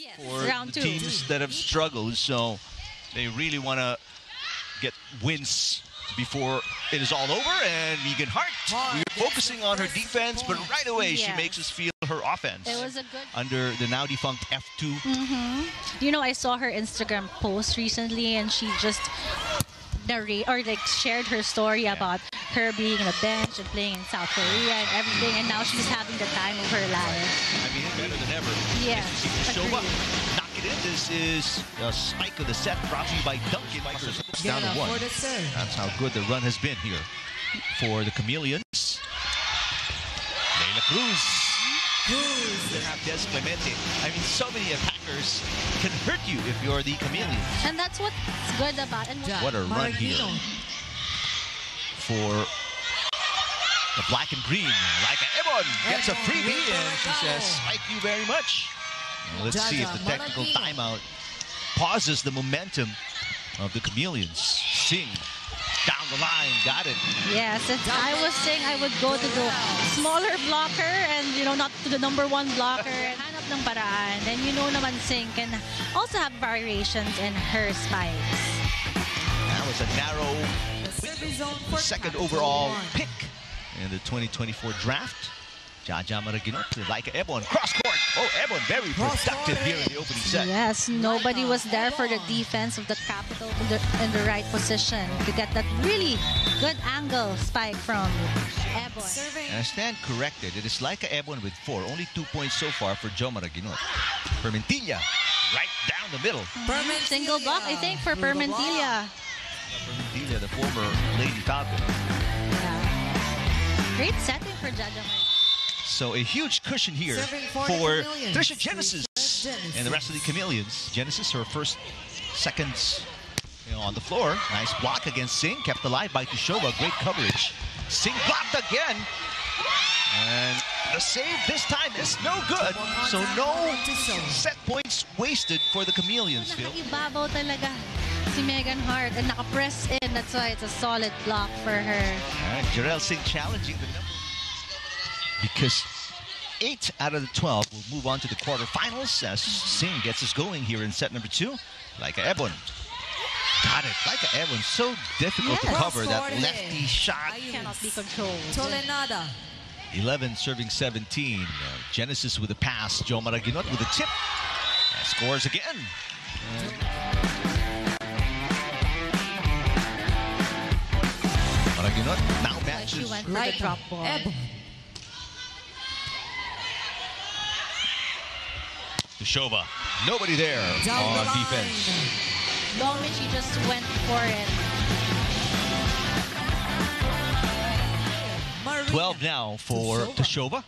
Yes, for round the two. teams that have struggled. So they really want to get wins before it is all over. And Megan Hart, we were focusing on her defense, but right away she makes us feel her offense It was a good. under the now defunct F2. Mm-hmm. You know, I saw her Instagram post recently, and she just narrate or like shared her story about her being on the bench and playing in South Korea and everything, and now she's having the time of her life. I mean, better than ever. Yeah, Nice to see Shoba agreed. knock it in. This is a spike of the set brought to you by Dunkin'. Micers down to one. for the serve. That's how good the run has been here for the Chameleons. Leila Cruz. They have Des Clemente. I mean, so many attackers can hurt you if you're the Chameleons. And that's what's good about and Jack What a run here. Maragino. for the black and green. Like Ebon gets a freebie and she says, "Spike you very much." Well, let's see if the technical timeout pauses the momentum of the Chameleons. Singh down the line, got it. Yes, and I was saying I would go to the smaller blocker and you know not to the number one blocker and hanap ng paraan. And you know naman Singh can also have variations in her spikes. That was a narrow The service zone the for second overall pick in the 2024 draft. Jaja Maraguinot Laika Ebon. Cross court. Oh, Ebon very productive here in the opening set. Yes, nobody was there for the defense of the Capital in the, in the right position to get that really good angle spike from Ebon. And I stand corrected. It is Laika Ebon with four. Only two points so far for Jo Maraguinot. Permentilla, right down the middle. Permentilla Single block, I think, for. Permentilla. The former Lady Falcon. Yeah. Great setting for Jaja So a huge cushion here for for the Chameleons. Trisha Genesis Genesis. and the rest of the Chameleons. Genesis, her first seconds you know, on the floor. Nice block against Singh, kept alive by Tushova. Great coverage. Singh blocked again. And the save this time is no good. So no set points wasted for the Chameleons, Phil. Nakaibabaw talaga si Megan Hart and naka-press in. That's why it's a solid block for her. All right, Jarrell Singh challenging the number. Because 8 out of the 12 will move on to the quarterfinals as Singh gets us going here in set number 2. Like Ebon. Got it. Like Ebon. So difficult to cover that lefty shot. Ayun. Cannot be controlled. Tolenada. 11 serving 17. Uh, Genesis with a pass. Joe Maraguinot with a tip. And scores again. Maraguinot now Like she matches went for the drop ball. Ebon. to Shova. Nobody there Down on the line. defense. Long she just went for it. Marina. 12 now for Tushova. Tushova.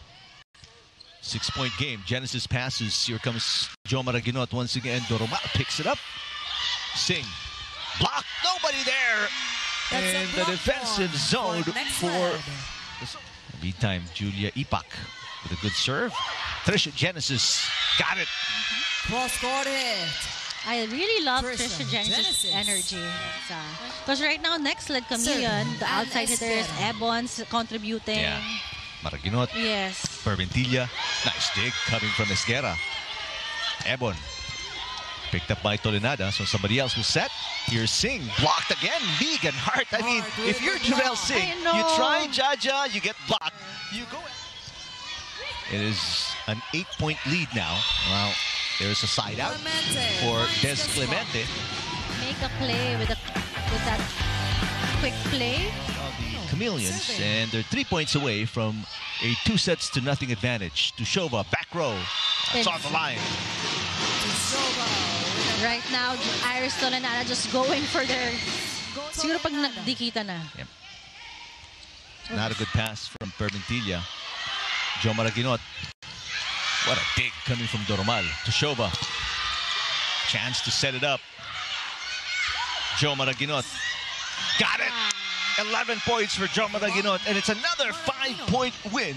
Six point game. Genesis passes. Here comes Joe Maraguinot once again. Doromal picks it up. Singh. Block. Nobody there. That's a in the defensive zone for next Meantime, Julia Ipak with a good serve. Trisha Genesis got it. Mm-hmm. Cross-court hit. I really love Trisha Trisha Genesis' Genesis. energy. Because right now, Nxled Chameleon, the outside hitters, Esquera. Ebon's contributing. Yeah. Maraguinot. Yes. Permentilla. Nice dig coming from Esquera. Ebon. Picked up by Tolenada, so somebody else will set. Here's Singh. Blocked again. Megan Hart. I mean, Hart if you're the Jarrell. Singh, you know. try Jaja, you get blocked. You go. It is an eight-point lead now. Well, there's a side out Clemente for Des. Clemente. Make a play with, a, with that quick play. of the oh, Chameleons, Serving. and they're three points away from a two sets to nothing advantage. Tushova, back row. That's on the line. Tushova. Right now, Iris Tolenada just going for their... Siguro pag nagdikita na. Not a good pass from Permentilla. Joe Maraguinot. What a dig coming from Doromal. Tushova. Chance to set it up. Joe Maraguinot. Got it. 11 points for Joe Maraguinot. And it's another five-point win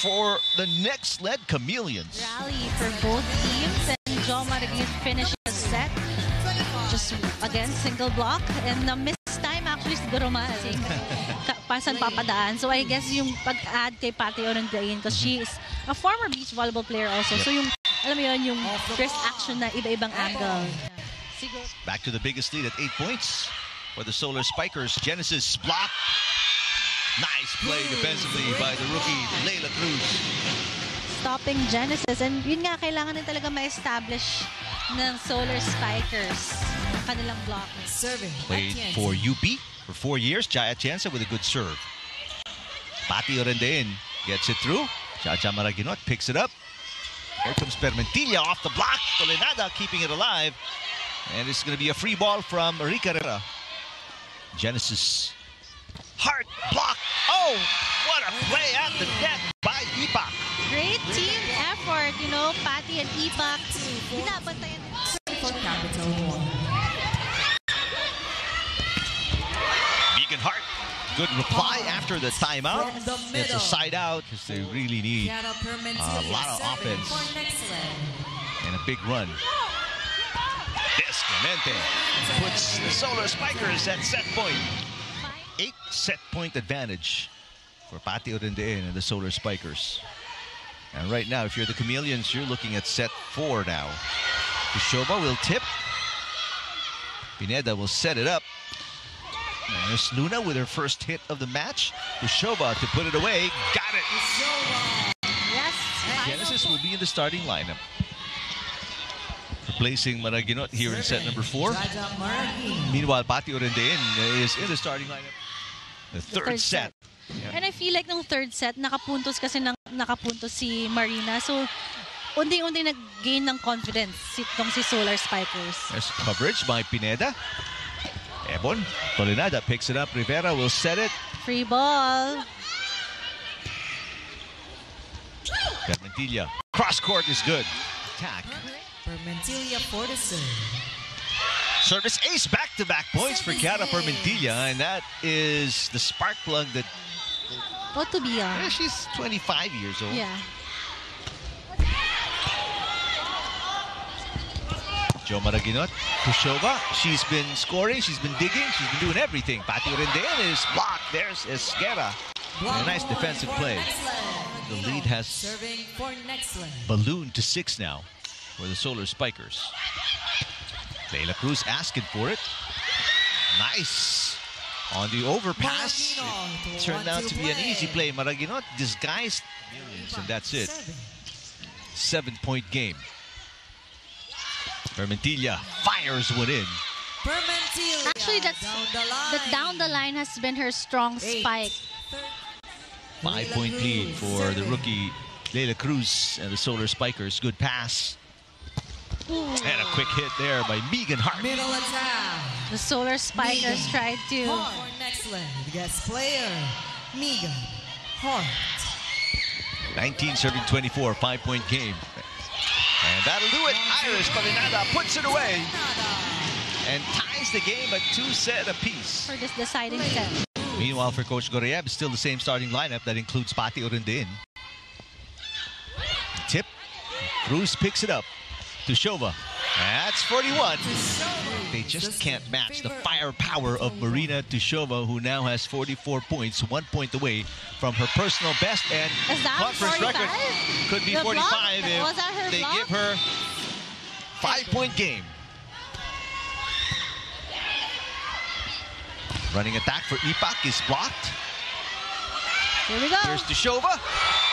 for the Nxled Chameleons. Rally for both teams and Joe Maragin finished the set. Just again, single block and na miss time actually si Doromal. Ka- Pasan papadaan. So I guess yung pag-add kay Pati Onondain because she is a former beach volleyball player also. So yung alam mo yun, yung first action na iba-ibang angle. Back to the biggest lead at eight points for the Solar Spikers. Genesis block. Nice play defensively by the rookie Leila Cruz. stopping Genesis. And yun nga, kailangan din talaga ma-establish ng Solar Spikers kanilang blocking. Serving. Played for UP for four years. Jaya Atienza with a good serve. Pati Orendain gets it through. Chacha Maraginot picks it up. Here comes Permentilla off the block. Tolenada keeping it alive. And it's going to be a free ball from Rica Herrera. Genesis. Hard block. Oh, what a play at the net by Ipak. Great team effort, you know, Patty and Ipak. Binabantayan. For Capital One. Megan Hart. Good reply after the timeout. The It's a side out because they really need A lot of offense. For next leg. and a big run. Des Clemente puts the Solar Spikers at set point. Eight set point advantage for Pati Orendain and the Solar Spikers. And right now, if you're the Chameleons, you're looking at set four now. Kishoba will tip. Pineda will set it up. There's Luna with her first hit of the match. Kishoba to put it away. Got it. Yes. Genesis will be in the starting lineup. Replacing Maraguinot here in set number four. Meanwhile, Pati Orendain is in the starting lineup. The third, third set. set. And I feel like nung third set, nakapuntos kasi nakapuntos si Marina. So, unti-unti nag-gain ng confidence si, tong si Solar Spikers. There's coverage by Pineda. Ebon. Tolenada picks it up. Rivera will set it. Free ball. Permentilla. Cross court is good. Attack. Permentilla for the serve. Service ace back-to-back points for Chiara Permentilla, and that is the spark plug that O to be eh, young. she's 25 years old. Yeah. Joe Maraguinot, Tushova, she's been scoring, she's been digging, she's been doing everything. Pati Orendain is blocked. There's Esquera. Block A nice defensive play. The lead has Serving for ballooned to six now for the Solar Spikers. Leila Cruz asking for it. Nice. On the overpass. Maragino It turned out one-two to be an easy play. Maraguinot disguised millions, and that's it. Seven point game. Permentilla fires one in. Permentilla. Actually, that's down the line. the down the line has been her strong Eight. spike. Five Leila point lead Cruz for the rookie Leila Cruz and the Solar Spikers. Good pass. And a quick hit there by Megan Hart. Middle attack. The Solar Spikers Megan tried to. Hart. For Nxled, the guest player, Megan Hart. 19 serving 24, five point game. And that'll do it. Iris Palinada puts it away and ties the game at two set apiece. for this deciding set. Meanwhile, for Coach Gorayeb, still the same starting lineup that includes Pati Orendain. Tip. Cruz picks it up to Shova. That's 41. They just can't match the firepower of Marina Tushova, who now has 44 points, one point away from her personal best and conference 45? record could be The 45 block? if Was that her they block? give her five-point game. Running attack for Ipak is blocked. Here we go. Here's Tushova.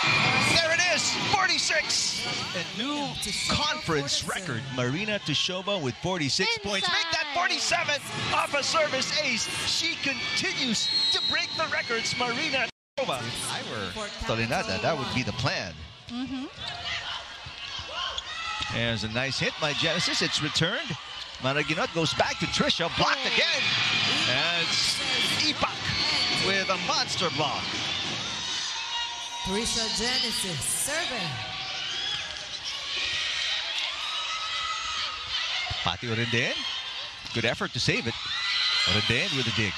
There it is, 46. A new conference record. Marina Tushova with 46 points. Make that 47 off a service ace. She continues to break the records. Marina Tushova. If I were Tolenada, that would be the plan. Mhm. There's a nice hit by Genesis. It's returned. Maraguinot goes back to Trisha. Blocked again. And it's Ipak with a monster block. Trisha Genesis serving. Pati Orendain. Good effort to save it. Orendain with a dig.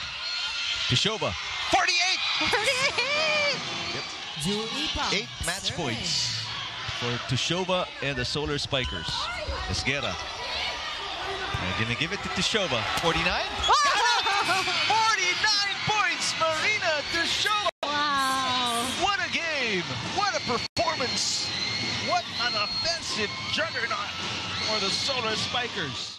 Tushova. 48! 38! Jewel Ipa. Eight match serving. points for Tushova and the Solar Spikers. Esguerra. And gonna give it to Tushova. 49? 49 game! What a performance! What an offensive juggernaut for the Solar Spikers.